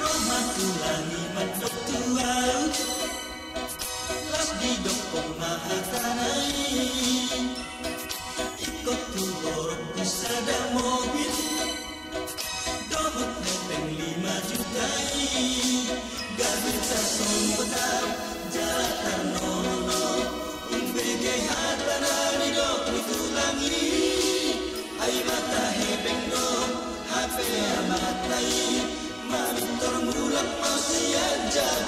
Roma tu lagi mendotu Bulan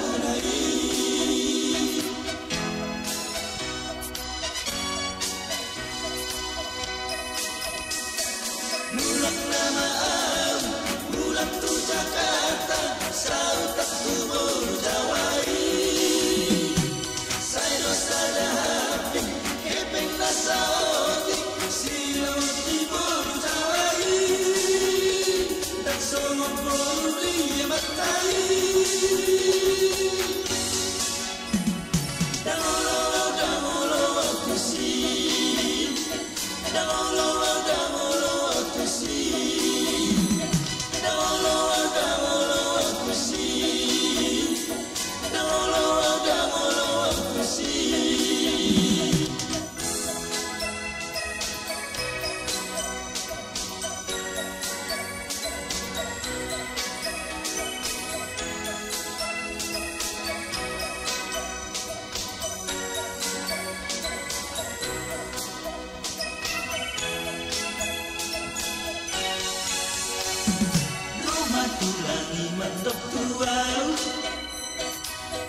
nama bulan tuh. Rumah tulangi mendok tuau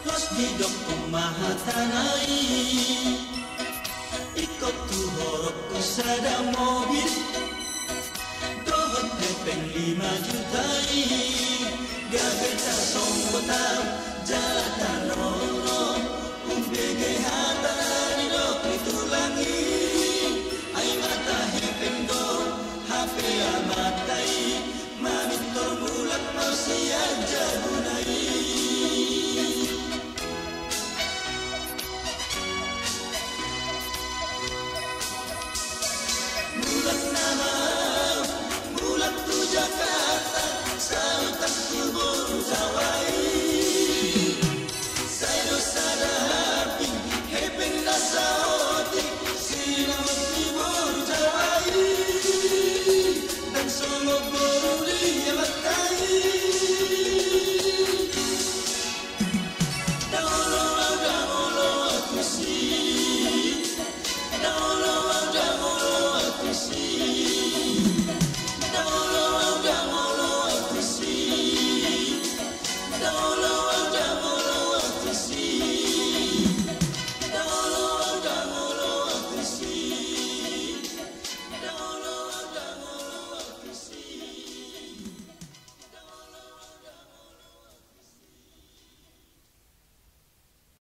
Los didok kumaha tanai Ikut tu horok ku sada mobil Dohot depeng lima jutai Gagal tak song betap Jalatan